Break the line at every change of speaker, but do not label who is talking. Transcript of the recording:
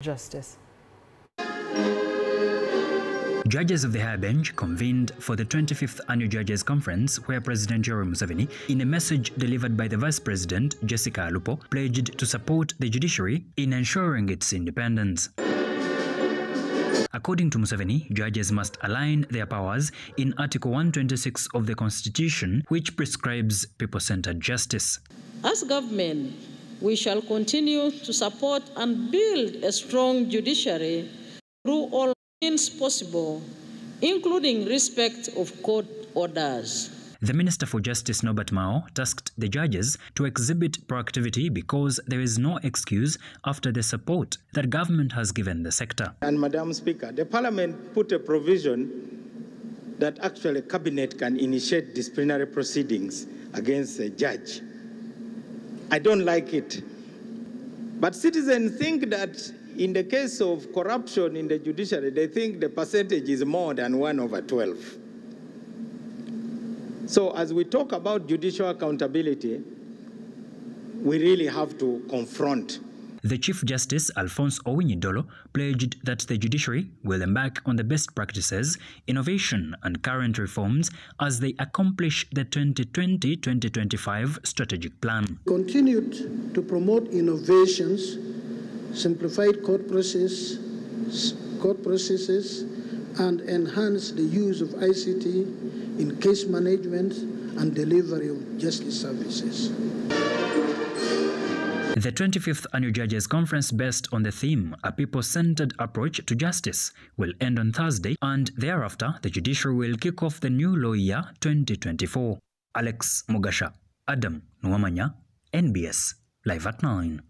justice.
Judges of the High Bench convened for the 25th Annual Judges Conference where President Yoweri Museveni, in a message delivered by the Vice President Jessica Alupo, pledged to support the judiciary in ensuring its independence. According to Museveni, judges must align their powers in Article 126 of the Constitution, which prescribes people-centered justice.
As government, we shall continue to support and build a strong judiciary through all means possible, including respect of court orders.
The Minister for Justice Norbert Mao tasked the judges to exhibit proactivity because there is no excuse after the support that government has given the sector.
And Madam Speaker, the Parliament put a provision that actually cabinet can initiate disciplinary proceedings against a judge. I don't like it. But citizens think that in the case of corruption in the judiciary, they think the percentage is more than 1 over 12. So as we talk about judicial accountability, we really have to confront
the Chief Justice Alphonse Owiny-Dollo pledged that the judiciary will embark on the best practices, innovation and current reforms as they accomplish the 2020-2025 strategic plan.
Continued to promote innovations, simplified court process, court processes, and enhance the use of ICT in case management and delivery of justice services.
The 25th Annual Judges Conference, based on the theme A People Centered Approach to Justice, will end on Thursday, and thereafter, the judiciary will kick off the new law year 2024. Alex Mugasha, Adam Nuwamanya, NBS, Live at 9.